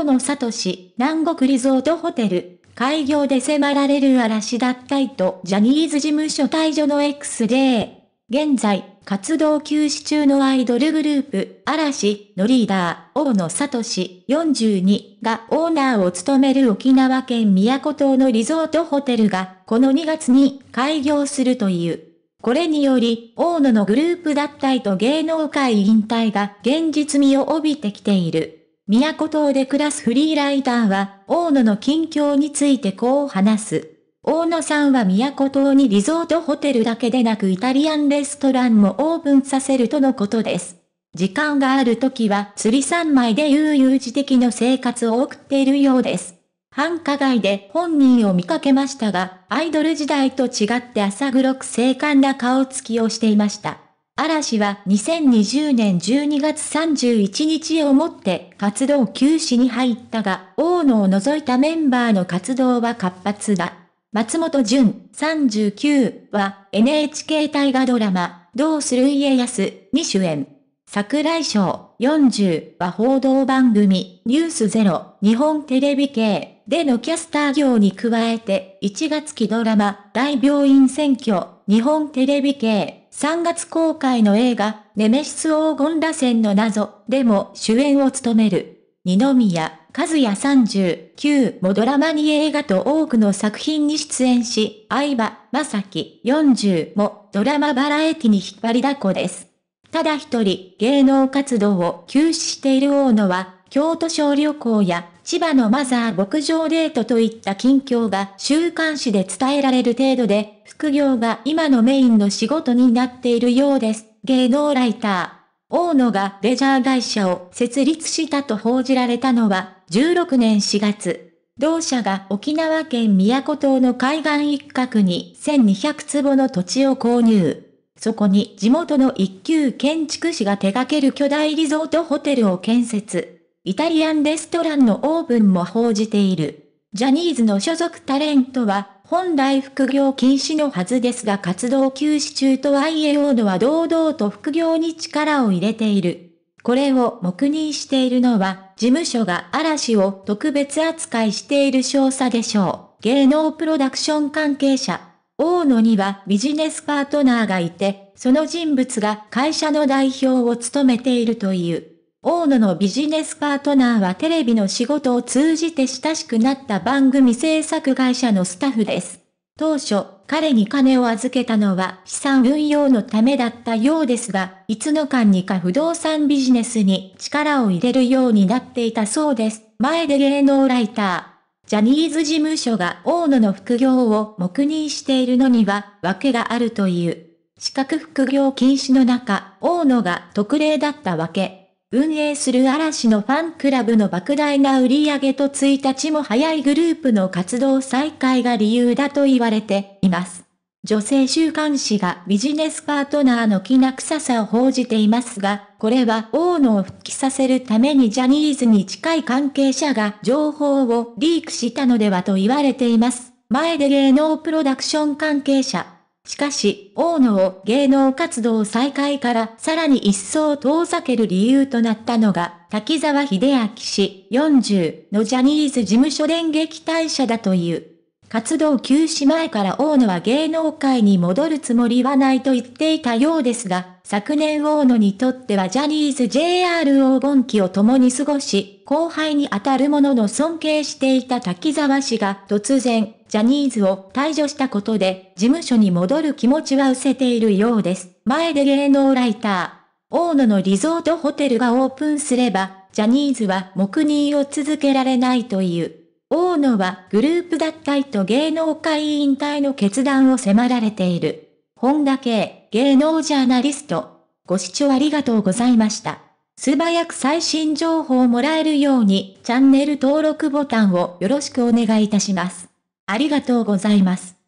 大野聡、南国リゾートホテル、開業で迫られる嵐脱退とジャニーズ事務所退場の X で、現在、活動休止中のアイドルグループ、嵐のリーダー、大野聡42がオーナーを務める沖縄県宮古島のリゾートホテルが、この2月に開業するという。これにより、大野のグループ脱退と芸能界引退が現実味を帯びてきている。宮古島で暮らすフリーライターは、大野の近況についてこう話す。大野さんは宮古島にリゾートホテルだけでなくイタリアンレストランもオープンさせるとのことです。時間がある時は釣り三昧で悠々自適の生活を送っているようです。繁華街で本人を見かけましたが、アイドル時代と違って朝黒く精悍な顔つきをしていました。嵐は2020年12月31日をもって活動休止に入ったが、大野を除いたメンバーの活動は活発だ。松本潤39は NHK 大河ドラマ、どうする家康に主演。桜井翔40は報道番組、ニュースゼロ、日本テレビ系でのキャスター業に加えて、1月期ドラマ、大病院選挙、日本テレビ系、3月公開の映画、ネメシス黄金螺旋の謎でも主演を務める。二宮和也39もドラマに映画と多くの作品に出演し、相葉正樹40もドラマバラエティに引っ張りだこです。ただ一人芸能活動を休止している大野は、京都小旅行や千葉のマザー牧場デートといった近況が週刊誌で伝えられる程度で、副業が今のメインの仕事になっているようです。芸能ライター。大野がレジャー会社を設立したと報じられたのは、16年4月。同社が沖縄県宮古島の海岸一角に1200坪の土地を購入。そこに地元の一級建築士が手掛ける巨大リゾートホテルを建設。イタリアンレストランのオープンも報じている。ジャニーズの所属タレントは本来副業禁止のはずですが活動休止中とはいえ大野は堂々と副業に力を入れている。これを黙認しているのは、事務所が嵐を特別扱いしている少佐でしょう。芸能プロダクション関係者。大野にはビジネスパートナーがいて、その人物が会社の代表を務めているという。大野のビジネスパートナーはテレビの仕事を通じて親しくなった番組制作会社のスタッフです。当初、彼に金を預けたのは資産運用のためだったようですが、いつの間にか不動産ビジネスに力を入れるようになっていたそうです。前で芸能ライター。ジャニーズ事務所が大野の副業を黙認しているのには、訳があるという。資格副業禁止の中、大野が特例だったわけ。運営する嵐のファンクラブの莫大な売り上げと1日も早いグループの活動再開が理由だと言われています。女性週刊誌がビジネスパートナーの気な臭さを報じていますが、これは大野を復帰させるためにジャニーズに近い関係者が情報をリークしたのではと言われています。前で芸能プロダクション関係者。しかし、大野を芸能活動再開からさらに一層遠ざける理由となったのが、滝沢秀明氏40のジャニーズ事務所電撃退社だという。活動休止前から大野は芸能界に戻るつもりはないと言っていたようですが、昨年大野にとってはジャニーズ JR 黄金期を共に過ごし、後輩に当たる者の尊敬していた滝沢氏が突然、ジャニーズを退場したことで、事務所に戻る気持ちは失せているようです。前で芸能ライター。大野のリゾートホテルがオープンすれば、ジャニーズは黙認を続けられないという。大野はグループ脱退と芸能界引退の決断を迫られている。本田圭、芸能ジャーナリスト。ご視聴ありがとうございました。素早く最新情報をもらえるようにチャンネル登録ボタンをよろしくお願いいたします。ありがとうございます。